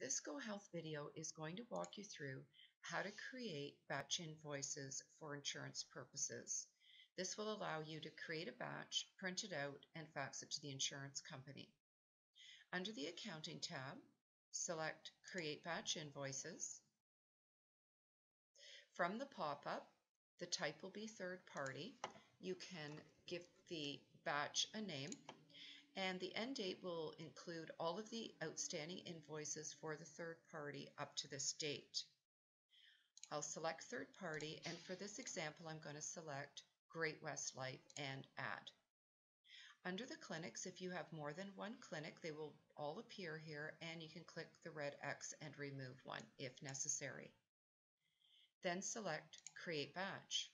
This GoHealth video is going to walk you through how to create batch invoices for insurance purposes. This will allow you to create a batch, print it out, and fax it to the insurance company. Under the Accounting tab, select Create Batch Invoices. From the pop-up, the type will be third party. You can give the batch a name and the end date will include all of the outstanding invoices for the third party up to this date. I'll select third party and for this example I'm going to select Great West Life and add. Under the clinics, if you have more than one clinic, they will all appear here and you can click the red X and remove one if necessary. Then select Create Batch.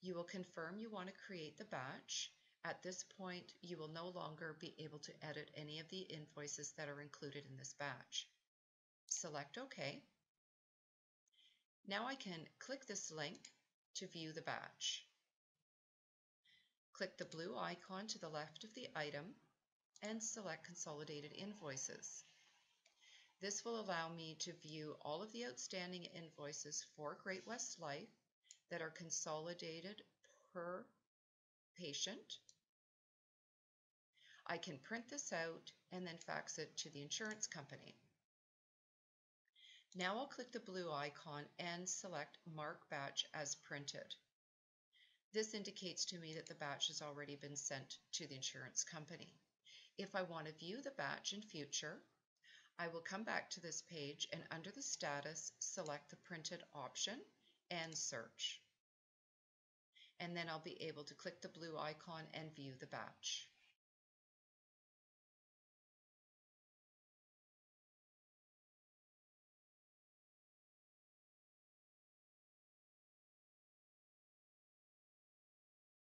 You will confirm you want to create the batch at this point, you will no longer be able to edit any of the invoices that are included in this batch. Select OK. Now I can click this link to view the batch. Click the blue icon to the left of the item and select Consolidated Invoices. This will allow me to view all of the outstanding invoices for Great West Life that are consolidated per patient. I can print this out and then fax it to the insurance company. Now I'll click the blue icon and select Mark Batch as printed. This indicates to me that the batch has already been sent to the insurance company. If I want to view the batch in future, I will come back to this page and under the status, select the printed option and search and then I'll be able to click the blue icon and view the batch.